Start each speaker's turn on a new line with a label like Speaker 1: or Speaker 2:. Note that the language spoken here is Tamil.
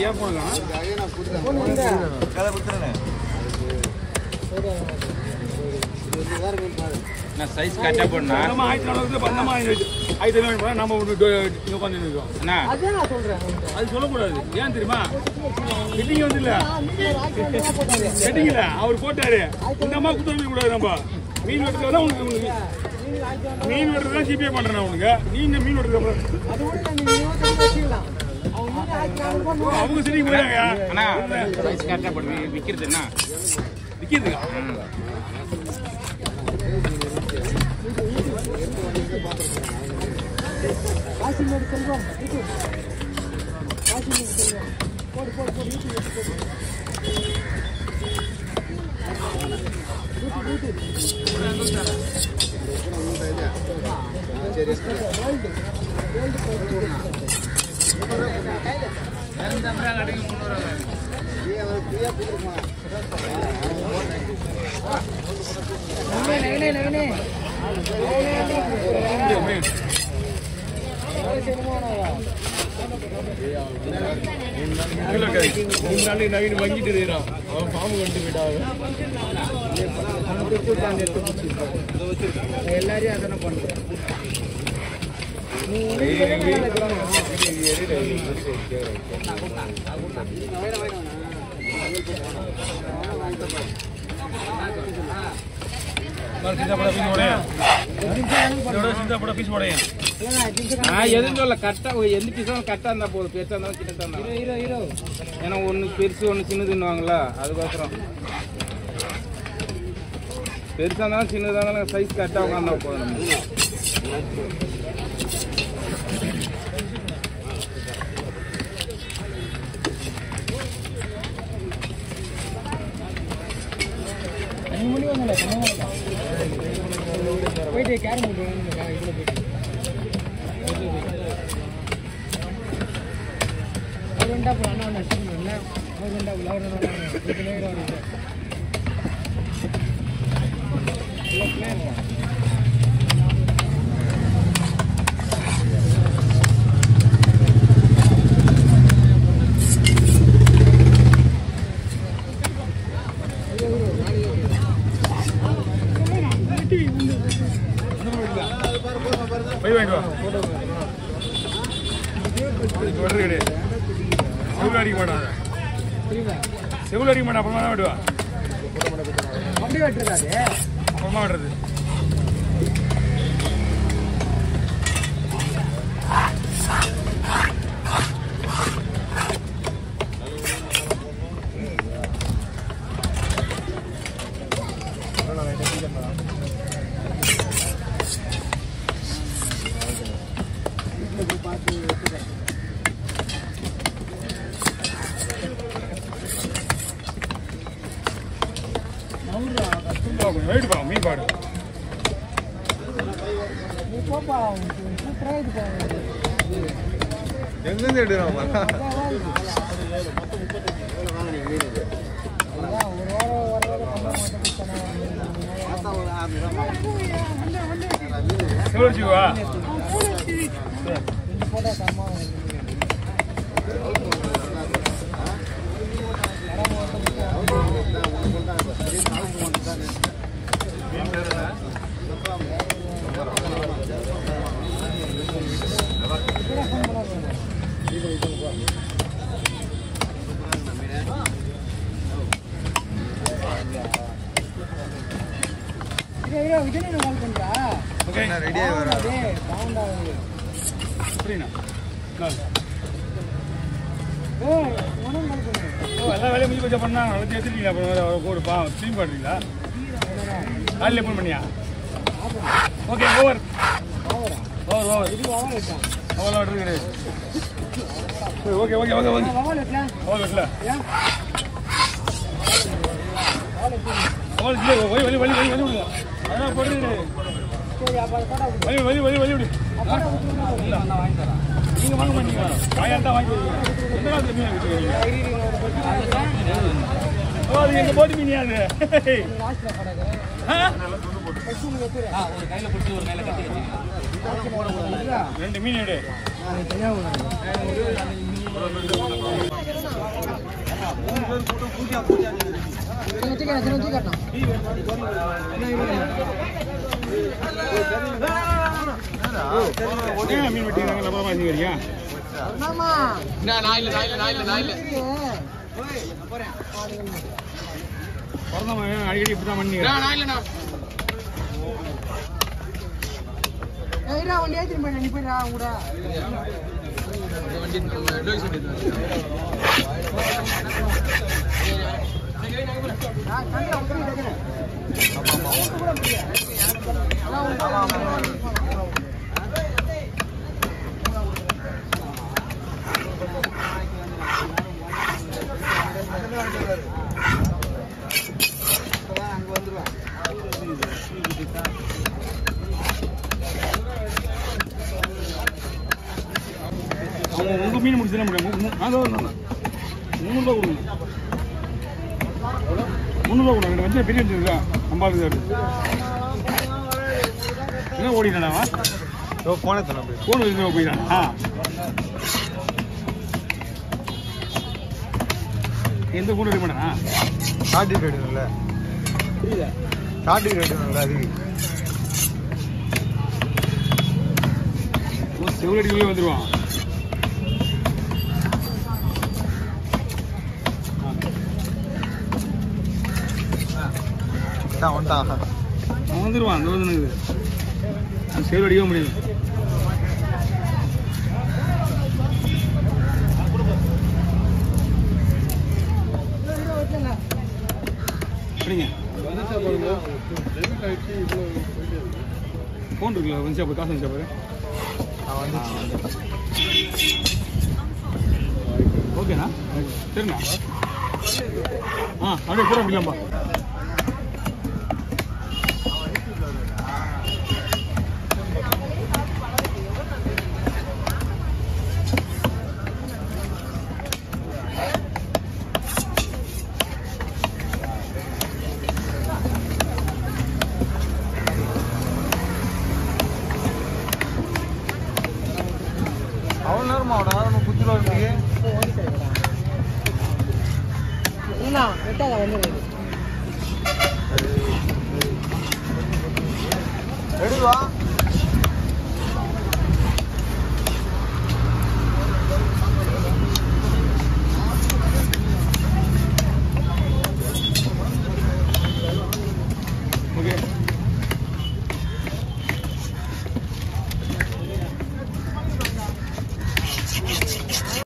Speaker 1: ஏன் போனலாம்
Speaker 2: கதை கொடுத்துறேன்
Speaker 3: நான் சைஸ் கரெக்டாக போடணும்
Speaker 1: நம்ம ஆயிரத்தி நானூறு பந்தமா ஆயிரத்தி போனா நம்ம இங்கே உட்காந்து இருக்கோம்.
Speaker 3: அண்ணா
Speaker 4: அதான் நான் சொல்றேன்.
Speaker 1: அது சொல்லக்கூடாது. ஏன் தெரியுமா? செட்டிங் வந்து இல்ல. செட்டிங் இல்ல. அவர் போட்டாரு. இந்த அம்மா குத்த கூடாது நம்ம. மீன் வெட்டுறது தான் உனக்கு உனக்கு. மீன் வெட்டுறது தான் ஜிபே பண்றேன் உனக்கு. நீ இந்த மீன் வெட்டுறது
Speaker 4: அவங்க
Speaker 1: சிட்டிக்கு போயிட்டாங்க
Speaker 3: அண்ணா ரைஸ் கரெக்டாக போடு விற்கிறது என்ன
Speaker 1: விற்கிறதுக்கா
Speaker 4: காசிமேடு செல்வம் காசிமேடு செல்வம் போடு போடு போடு யூடியூப் போடு யூடியூப் நவீனே நவீனே
Speaker 1: இருக்கிறான் அவன் பாம்பு கொண்டு போயிட்டாங்க
Speaker 4: எல்லாரையும் அதான பண்றேன்
Speaker 3: எதுவும் சொல்ல கரெக்டாக எந்த பீஸும் கரெக்டாக இருந்தால் போதும் பெருசாக இருந்தாலும் கிட்ட இருந்தாலும்
Speaker 4: ஹீரோ ஹீரோ
Speaker 3: ஏன்னா ஒன்று பெருசு ஒன்று சின்னதுன்னுவாங்களா அதுக்கோசரம் பெருசாக இருந்தாலும் சின்னதாக இருந்தாலும் சைஸ் கரெக்டாக உட்காந்தா போதும் நம்ம
Speaker 4: அஞ்சு மணி வாங்கல போயிட்டு கேரம் போட்டு இதில் போயிட்டு அவர் ரெண்டா போல அண்ணா ஒன்று அடிச்சுக்கணும்ல அவர் ரெண்டா போல அவர் ரெண்டா இதுல வருது
Speaker 1: வெட்டுறது கிடையாது. செவில் அடிக்க மாட்டாங்க. செவில் அடிக்க மாட்டான் அப்புறமா தான்
Speaker 4: வெட்டுறாரு
Speaker 1: அப்புறமா வெட்டுறது கொஞ்சம் வெயிட் பா மீன் பாடு
Speaker 4: நீ போப்பா சூப்பராக இது பாருங்க
Speaker 2: எங்கேருந்து எடுக்கிறான்
Speaker 4: அதான் ஒரு வாரம் ஒரு வாரம் பண்ண மாட்டேன்
Speaker 1: செவில் அடிச்சுக்குவா
Speaker 4: ரெண்டு போட்டா பண்ணு
Speaker 1: வளர்த்து எடுத்துட்டீங்களா அப்புறம் ஒரு பா ஸ்ட்ரீம் பண்ணுறீங்களா காலையில் ஃபோன் பண்ணியா ஓகே ஓவர் ஓவர் ஓவர்
Speaker 4: வெட்டான்
Speaker 1: அவ்வளோ ஆர்டர் கிடையாது ஓகே ஓகே ஓகே ஓகே. நான் வாங்கி மாட்டீங்க வாங்கி. எந்த காலத்தில் மீன் விட்டுருக்கீங்க அது போட்டு மீனியா அது ரெண்டு மீன் எடு. லபலமா இருந்தீங்க
Speaker 4: என்னம்மா
Speaker 1: பிறந்தவன் அடிக்கடி இப்படி தான் பண்ணிக்கிறேன்
Speaker 4: ஏய்டா வண்டி ஏத்திட்டு போயிடா நீ போயிடா கூட. நான்
Speaker 1: அவங்க உங்க மீன் முடிச்சுதான் முடியும். மூணு ரூபா கொடுங்க. முந்நூறுரூவா கொடுங்க ரெண்டு வச்சு பெரிய வச்சு இருக்கா? ஐம்பது என்ன ஓடினாவா
Speaker 2: போனே போய்
Speaker 1: ஃபோன் வச்சு போயிடான் ஆ. எந்த ஃபோன் ரெடி பண்ணா
Speaker 2: காட்டி ரேடுங்கள காட்டி ரேடுங்கள அதுக்கு
Speaker 1: செவிலடிக்குள்ளே வந்துடுவான்
Speaker 2: தான் வந்துட்டான்
Speaker 1: அவன் வந்துடுவான் அந்த வந்து செவில் அடிக்க முடியும் ஃபோன் இருக்குல்ல வந்துச்சா பாரு காசு வந்துச்சா. பாரு ஓகேண்ணா சரிண்ணா. ஆ அப்படியே கூட முடியலாம்ப்பா
Speaker 4: இல்ல அதை வந்து
Speaker 2: எடுவா